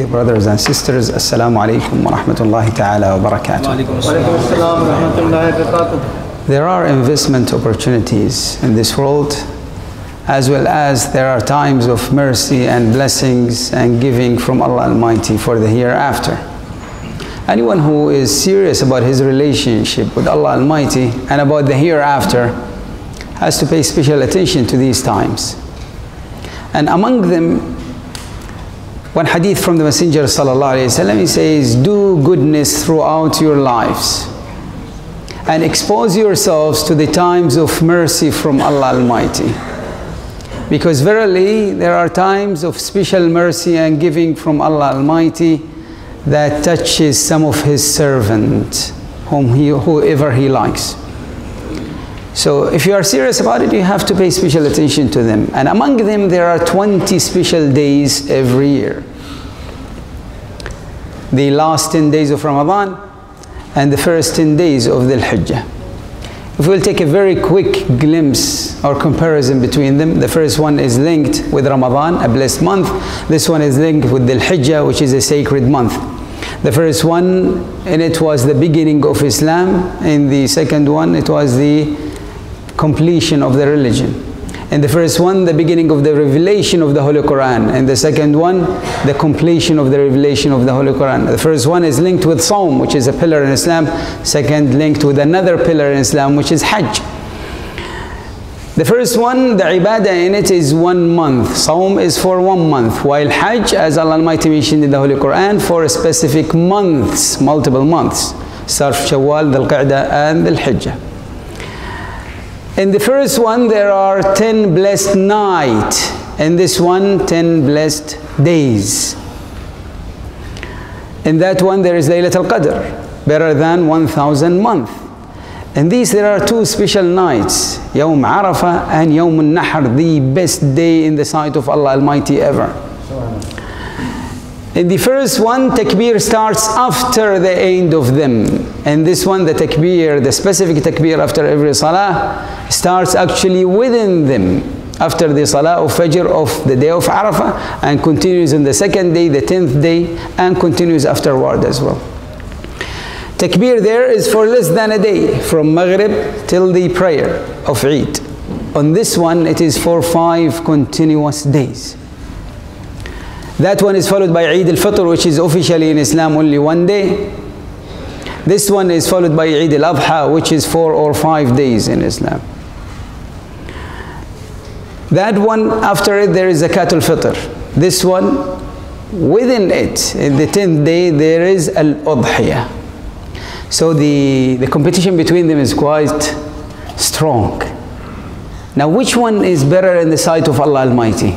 Dear brothers and sisters, Assalamu alaikum wa rahmatullahi ta'ala wa barakatuh. There are investment opportunities in this world, as well as there are times of mercy and blessings and giving from Allah Almighty for the hereafter. Anyone who is serious about his relationship with Allah Almighty and about the hereafter has to pay special attention to these times. And among them one hadith from the Messenger wasallam, he says, "Do goodness throughout your lives, and expose yourselves to the times of mercy from Allah Almighty, because verily there are times of special mercy and giving from Allah Almighty that touches some of His servant, whom he, whoever He likes." So if you are serious about it, you have to pay special attention to them. And among them, there are 20 special days every year. The last 10 days of Ramadan and the first 10 days of Dhul Hijjah. If we'll take a very quick glimpse or comparison between them, the first one is linked with Ramadan, a blessed month. This one is linked with Dhul Hijjah, which is a sacred month. The first one in it was the beginning of Islam. In the second one, it was the completion of the religion. And the first one, the beginning of the revelation of the Holy Quran. And the second one, the completion of the revelation of the Holy Quran. The first one is linked with Sawm, which is a pillar in Islam. Second, linked with another pillar in Islam, which is Hajj. The first one, the ibadah in it is one month. Sawm is for one month, while Hajj, as Allah Almighty mentioned in the Holy Quran, for specific months, multiple months. Sarf, Shawwal, Dhul Qa'dah, and Dhul Hijjah. In the first one, there are 10 blessed nights. In this one, 10 blessed days. In that one, there is Laylat al-Qadr, better than 1,000 months. In these, there are two special nights, Yawm Arafah and Yawm al-Nahr, the best day in the sight of Allah Almighty ever. In the first one, takbir starts after the end of them. And this one, the takbir, the specific takbir after every salah, starts actually within them. After the salah of Fajr of the day of Arafah and continues on the second day, the tenth day, and continues afterward as well. Takbir there is for less than a day, from Maghrib till the prayer of Eid. On this one, it is for five continuous days. That one is followed by Eid al-Fitr, which is officially in Islam only one day. This one is followed by Eid al-Adha, which is four or five days in Islam. That one, after it, there is Zakat al-Fitr. This one, within it, in the 10th day, there is al-Udhiyah. So the, the competition between them is quite strong. Now, which one is better in the sight of Allah Almighty?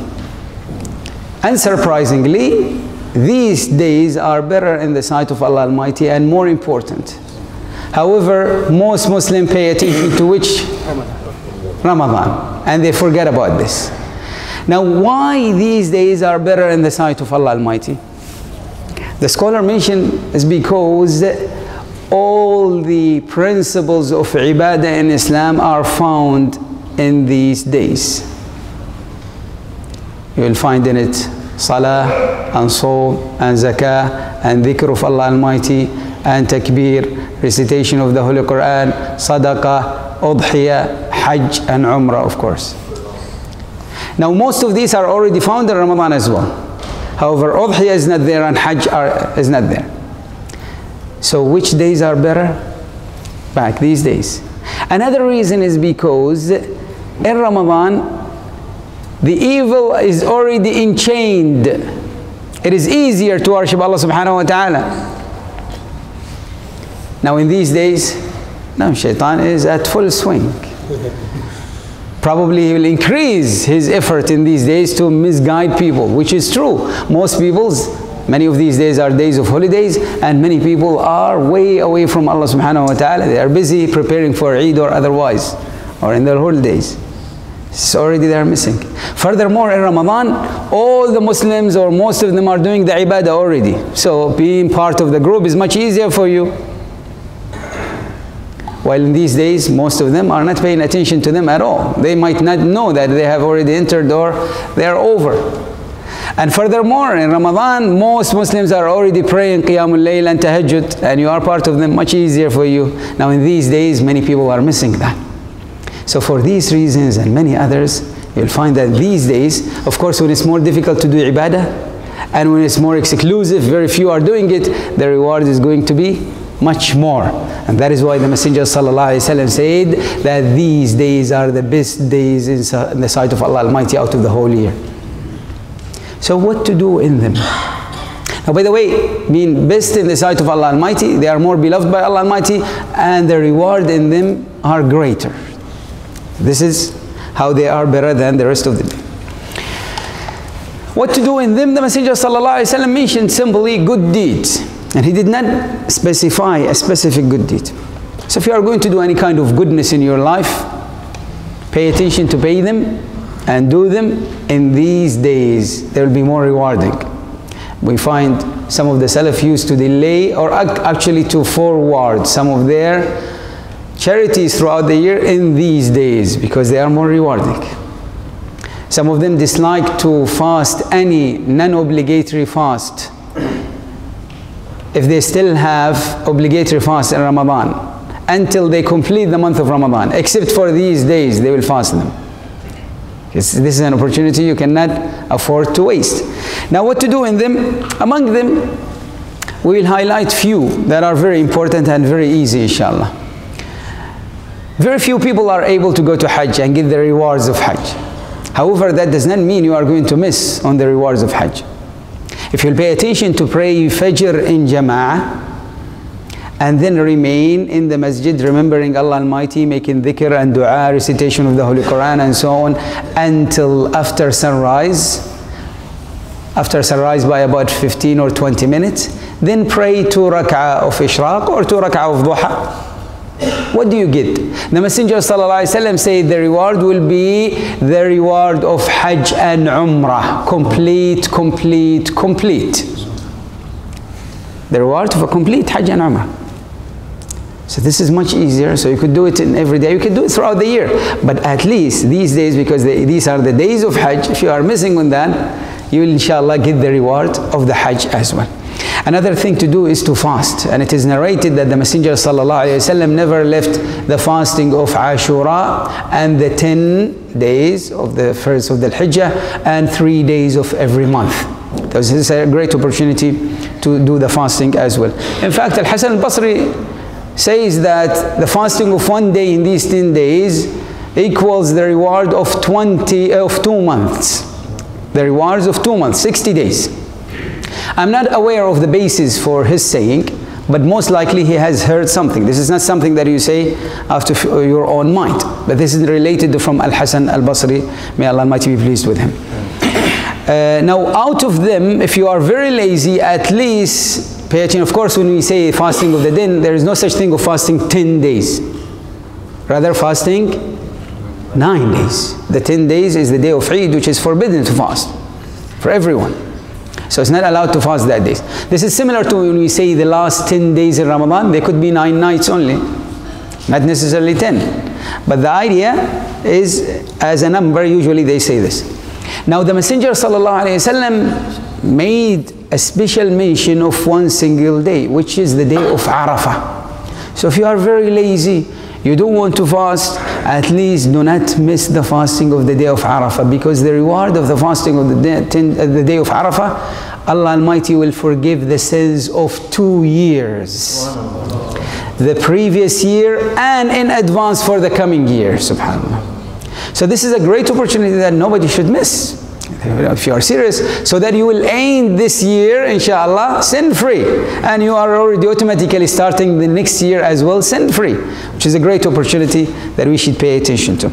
Unsurprisingly, these days are better in the sight of Allah Almighty and more important. However, most Muslims pay attention to which? Ramadan. And they forget about this. Now, why these days are better in the sight of Allah Almighty? The scholar mentioned is because all the principles of ibadah in Islam are found in these days. You will find in it salah and sawm and zakah and dhikr of Allah Almighty and takbir, recitation of the Holy Quran, sadaqah, udhiyah, hajj and umrah of course. Now most of these are already found in Ramadan as well. However, udhiyah is not there and hajj are, is not there. So which days are better? Back these days. Another reason is because in Ramadan, the evil is already enchained. It is easier to worship Allah subhanahu wa ta'ala. Now in these days, no, shaitan is at full swing. Probably he will increase his effort in these days to misguide people, which is true. Most people's, many of these days are days of holidays, and many people are way away from Allah subhanahu wa ta'ala. They are busy preparing for Eid or otherwise, or in their holidays. It's already they are missing. Furthermore, in Ramadan, all the Muslims or most of them are doing the ibadah already. So being part of the group is much easier for you. While in these days, most of them are not paying attention to them at all. They might not know that they have already entered or they are over. And furthermore, in Ramadan, most Muslims are already praying Qiyamul Layl and Tahajjud, and you are part of them, much easier for you. Now, in these days, many people are missing that. So, for these reasons and many others, you'll find that these days, of course, when it's more difficult to do ibadah, and when it's more exclusive, very few are doing it, the reward is going to be much more. And that is why the Messenger ﷺ said that these days are the best days in the sight of Allah Almighty out of the whole year. So what to do in them? Now, by the way, being best in the sight of Allah Almighty, they are more beloved by Allah Almighty, and the reward in them are greater. This is how they are better than the rest of them. What to do in them? The Messenger ﷺ mentioned simply good deeds. And he did not specify a specific good deed. So if you are going to do any kind of goodness in your life, pay attention to pay them and do them in these days. They will be more rewarding. We find some of the Salaf used to delay or actually to forward some of their charities throughout the year in these days because they are more rewarding. Some of them dislike to fast any non-obligatory fast if they still have obligatory fast in Ramadan until they complete the month of Ramadan. Except for these days, they will fast them. This is an opportunity you cannot afford to waste. Now what to do in them? Among them, we will highlight few that are very important and very easy, inshallah. Very few people are able to go to Hajj and get the rewards of Hajj. However, that does not mean you are going to miss on the rewards of Hajj. If you'll pay attention to pray Fajr in Jama'ah, and then remain in the masjid remembering Allah Almighty, making dhikr and dua, recitation of the Holy Quran and so on until after sunrise, after sunrise by about 15 or 20 minutes, then pray two rak'ah of ishraq or two rak'ah of duha what do you get? The Messenger ﷺ said the reward will be the reward of Hajj and Umrah. Complete, complete, complete. The reward of a complete Hajj and Umrah. So this is much easier. So you could do it in every day. You could do it throughout the year. But at least these days, because they, these are the days of Hajj, if you are missing on that, you will inshallah get the reward of the Hajj as well. Another thing to do is to fast. And it is narrated that the Messenger ﷺ never left the fasting of Ashura and the 10 days of the first of the Hijjah and three days of every month. This is a great opportunity to do the fasting as well. In fact, Al-Hasan al-Basri says that the fasting of one day in these 10 days equals the reward of 20 of two months. The rewards of two months, 60 days. I'm not aware of the basis for his saying, but most likely he has heard something. This is not something that you say after your own mind, but this is related from Al-Hasan al-Basri. May Allah Almighty be pleased with him. Uh, now, out of them, if you are very lazy, at least pay attention. Of course, when we say fasting of the din, there is no such thing of fasting 10 days. Rather, fasting nine days. The 10 days is the day of Eid, which is forbidden to fast for everyone. So it's not allowed to fast that days. This is similar to when we say the last 10 days in Ramadan, they could be nine nights only, not necessarily 10. But the idea is as a number, usually they say this. Now the Messenger ﷺ made a special mention of one single day, which is the day of Arafah. So if you are very lazy, you don't want to fast, at least do not miss the fasting of the day of Arafah because the reward of the fasting of the day, ten, uh, the day of Arafah, Allah Almighty will forgive the sins of two years. The previous year and in advance for the coming year, subhanAllah. So this is a great opportunity that nobody should miss if you are serious, so that you will end this year, inshallah, sin free. And you are already automatically starting the next year as well, sin free, which is a great opportunity that we should pay attention to.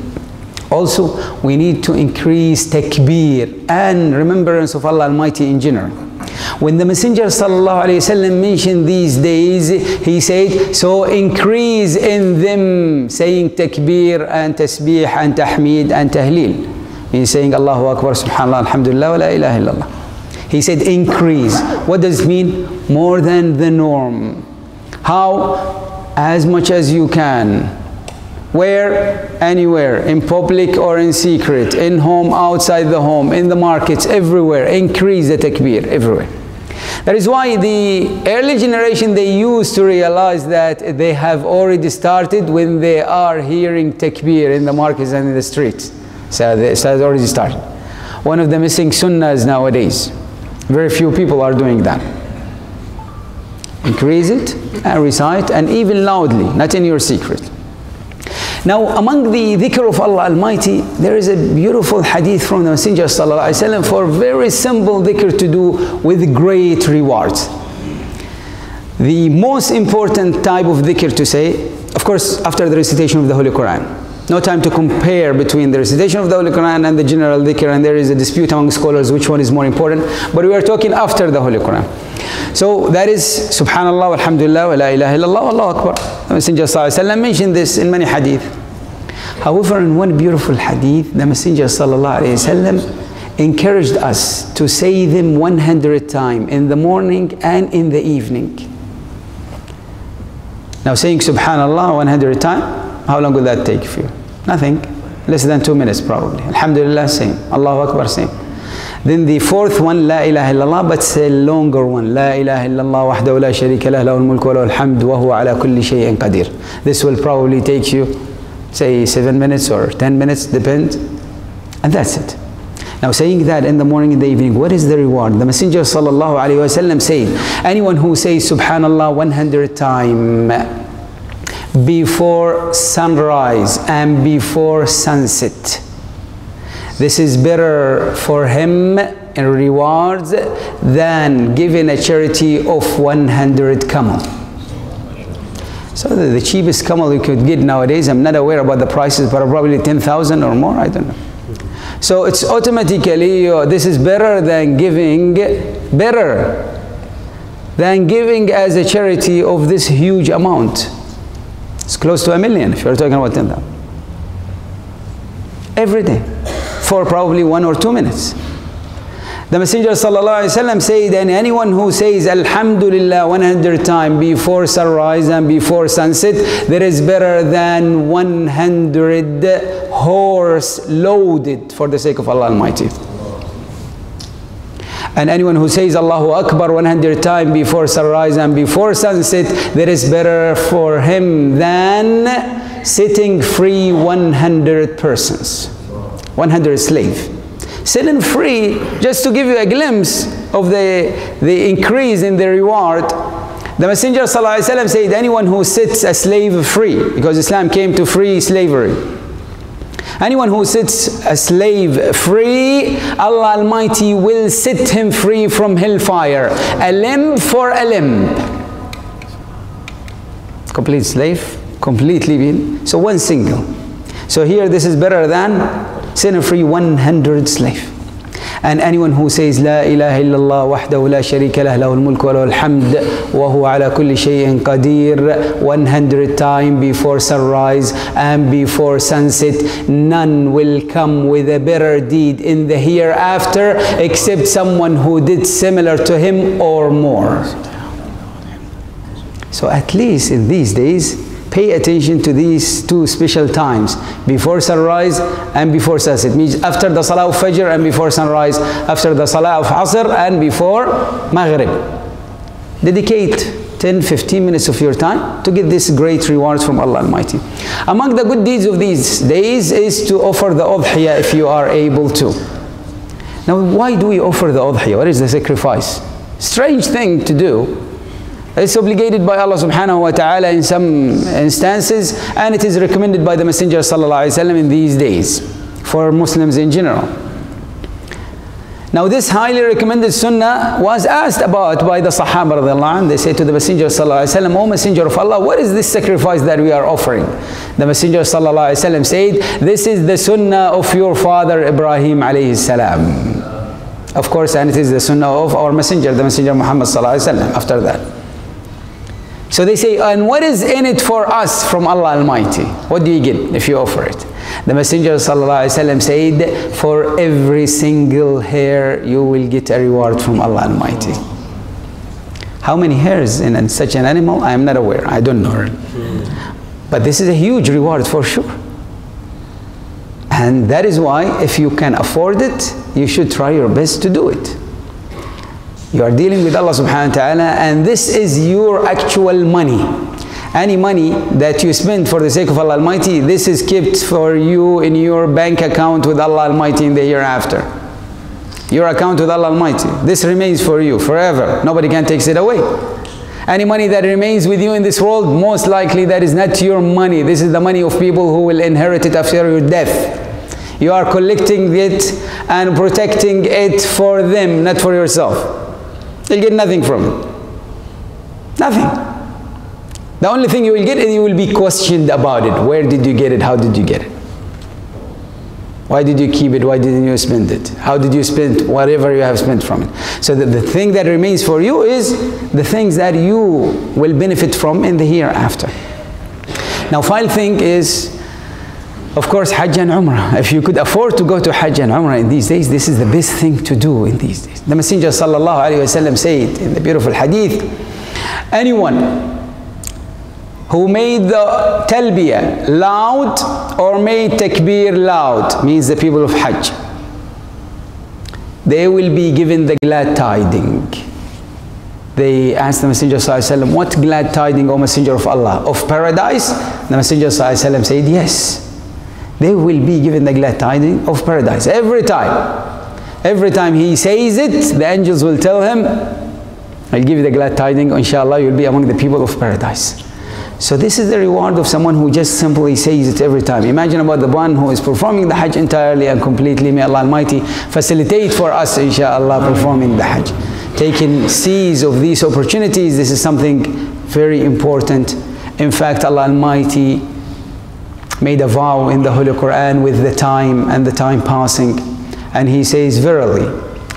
Also, we need to increase takbir and remembrance of Allah Almighty in general. When the Messenger وسلم, mentioned these days, he said, so increase in them, saying takbir and tasbih and tahmid and tahleel. He's saying Allahu Akbar, Subhanallah, Alhamdulillah, wa la ilaha illallah. He said increase. What does it mean? More than the norm. How? As much as you can. Where? Anywhere, in public or in secret, in home, outside the home, in the markets, everywhere. Increase the takbir, everywhere. That is why the early generation, they used to realize that they have already started when they are hearing takbir in the markets and in the streets. So, they, so it's already started. One of the missing sunnahs nowadays. Very few people are doing that. Increase it and recite and even loudly, not in your secret. Now, among the dhikr of Allah Almighty, there is a beautiful hadith from the Messenger وسلم, for very simple dhikr to do with great rewards. The most important type of dhikr to say, of course, after the recitation of the Holy Quran. No time to compare between the recitation of the Holy Quran and the general dhikr, and there is a dispute among scholars which one is more important. But we are talking after the Holy Quran. So that is Subhanallah, Alhamdulillah, wa la ilaha illallah, Allahu Akbar. The Messenger وسلم, mentioned this in many hadith. However, in one beautiful hadith, the Messenger وسلم, encouraged us to say them 100 times in the morning and in the evening. Now saying Subhanallah 100 times, how long will that take for you? Nothing. Less than two minutes probably. Alhamdulillah, same. Allahu Akbar, same. Then the fourth one, La ilaha illallah, but it's a longer one. La ilaha illallah wahdahu la sharika lah, lahu al-mulk wa lahu al-hamd wa huwa ala kulli shay'in qadir. This will probably take you, say, seven minutes or ten minutes, depends. And that's it. Now saying that in the morning and the evening, what is the reward? The Messenger sallallahu alayhi wa sallam said, anyone who says subhanallah 100 times, before sunrise and before sunset. This is better for him in rewards than giving a charity of 100 camel. So the, cheapest camel you could get nowadays, I'm not aware about the prices, but probably 10,000 or more, I don't know. So it's automatically, uh, this is better than giving, better than giving as a charity of this huge amount. It's close to a million if you're talking about 10,000. Every day for probably one or two minutes. The Messenger ﷺ said, and anyone who says Alhamdulillah 100 times before sunrise and before sunset, there is better than 100 horse loaded for the sake of Allah Almighty. And anyone who says Allahu Akbar 100 times before sunrise and before sunset, there is better for him than setting free 100 persons, 100 slave. Setting free, just to give you a glimpse of the, the increase in the reward, the Messenger ﷺ said, anyone who sets a slave free, because Islam came to free slavery. Anyone who sets a slave free, Allah Almighty will set him free from hellfire. A limb for a limb. Complete slave, completely been. So one single. So here this is better than setting free 100 slave. And anyone who says La ilaha illallah wahdahu la sharika lah lahul mulk wa lahul hamd wa huwa ala kulli shay'in qadir 100 times before sunrise and before sunset none will come with a better deed in the hereafter except someone who did similar to him or more. So at least in these days pay attention to these two special times before sunrise and before sunset. Means after the salah of fajr and before sunrise after the salah of asr and before maghrib. Dedicate 10 15 minutes of your time to get this great reward from Allah Almighty. Among the good deeds of these days is to offer the udhiyah if you are able to. Now why do we offer the udhiyah what is the sacrifice? Strange thing to do it's obligated by Allah subhanahu wa ta'ala in some instances and it is recommended by the Messenger sallallahu wasallam in these days for Muslims in general. Now this highly recommended sunnah was asked about by the Sahaba radiallahu They said to the Messenger sallallahu O Messenger of Allah, what is this sacrifice that we are offering? The Messenger sallallahu wasallam said, this is the sunnah of your father Ibrahim alayhi salam. Of course, and it is the sunnah of our messenger, the Messenger Muhammad sallallahu wasallam after that. So they say, and what is in it for us from Allah Almighty? What do you get if you offer it? The Messenger ﷺ said, for every single hair you will get a reward from Allah Almighty. How many hairs in such an animal? I am not aware. I don't know. But this is a huge reward for sure. And that is why, if you can afford it, you should try your best to do it. You are dealing with Allah subhanahu wa ta'ala, and this is your actual money. Any money that you spend for the sake of Allah Almighty, this is kept for you in your bank account with Allah Almighty in the hereafter. Your account with Allah Almighty. This remains for you forever. Nobody can take it away. Any money that remains with you in this world, most likely that is not your money. This is the money of people who will inherit it after your death. You are collecting it and protecting it for them, not for yourself. You'll get nothing from it. Nothing. The only thing you will get is you will be questioned about it. Where did you get it? How did you get it? Why did you keep it? Why didn't you spend it? How did you spend whatever you have spent from it? So that the thing that remains for you is the things that you will benefit from in the hereafter. Now, final thing is, of course, Hajj and Umrah. If you could afford to go to Hajj and Umrah in these days, this is the best thing to do in these days. The Messenger sallallahu alaihi wasallam said in the beautiful hadith, anyone who made the talbiyah loud or made takbir loud means the people of Hajj. They will be given the glad tiding. They asked the Messenger وسلم, what glad tiding, O Messenger of Allah? Of paradise? The Messenger وسلم, said, yes. They will be given the glad tiding of paradise. Every time. Every time he says it, the angels will tell him, I'll give you the glad tiding, inshallah, you'll be among the people of paradise. So this is the reward of someone who just simply says it every time. Imagine about the one who is performing the Hajj entirely and completely. May Allah Almighty facilitate for us, inshallah, performing the Hajj. Taking seize of these opportunities, this is something very important. In fact, Allah Almighty made a vow in the Holy Quran with the time and the time passing. And He says, Verily,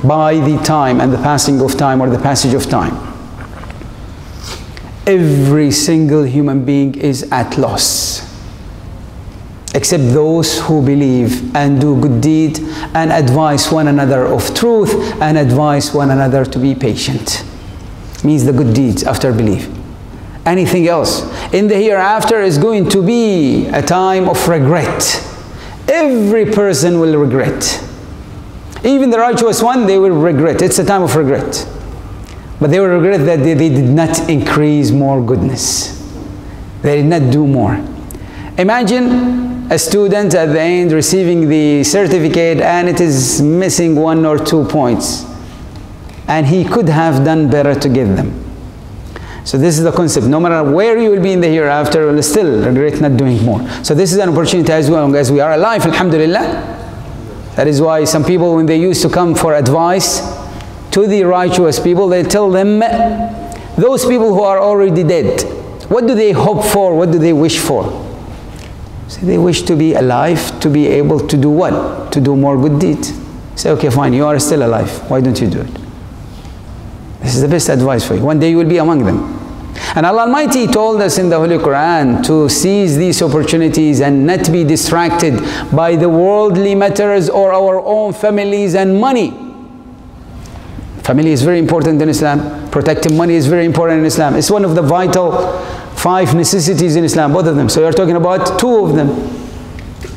by the time and the passing of time or the passage of time, every single human being is at loss except those who believe and do good deed and advise one another of truth and advise one another to be patient means the good deeds after belief anything else in the hereafter is going to be a time of regret every person will regret even the righteous one they will regret it's a time of regret but they will regret that they, they did not increase more goodness. They did not do more. Imagine a student at the end receiving the certificate and it is missing one or two points. And he could have done better to get them. So this is the concept. No matter where you will be in the hereafter, you will still regret not doing more. So this is an opportunity as long as we are alive, alhamdulillah. That is why some people, when they used to come for advice, to the righteous people, they tell them, those people who are already dead, what do they hope for? What do they wish for? So they wish to be alive, to be able to do what? To do more good deeds. Say, okay, fine, you are still alive. Why don't you do it? This is the best advice for you. One day you will be among them. And Allah Almighty told us in the Holy Quran to seize these opportunities and not be distracted by the worldly matters or our own families and money. Family is very important in Islam. Protecting money is very important in Islam. It's one of the vital five necessities in Islam, both of them. So you're talking about two of them.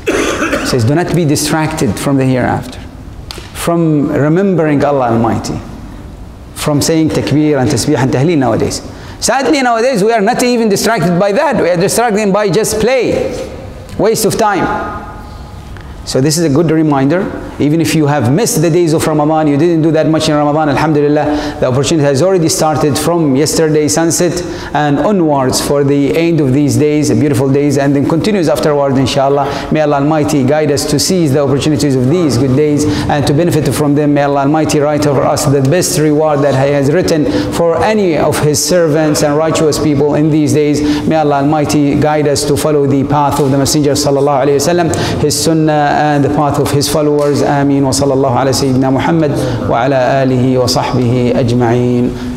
Says, do not be distracted from the hereafter. From remembering Allah Almighty. From saying takbir and tasbih and tahleel nowadays. Sadly nowadays we are not even distracted by that. We are distracted by just play. Waste of time. So this is a good reminder. Even if you have missed the days of Ramadan, you didn't do that much in Ramadan, Alhamdulillah, the opportunity has already started from yesterday sunset and onwards for the end of these days, beautiful days, and then continues afterward, inshallah. May Allah Almighty guide us to seize the opportunities of these good days and to benefit from them. May Allah Almighty write over us the best reward that He has written for any of His servants and righteous people in these days. May Allah Almighty guide us to follow the path of the Messenger Sallallahu Alaihi Wasallam, His Sunnah and the path of his followers. Ameen. Wa sallallahu ala Sayyidina Muhammad wa ala alihi wa sahbihi ajma'een.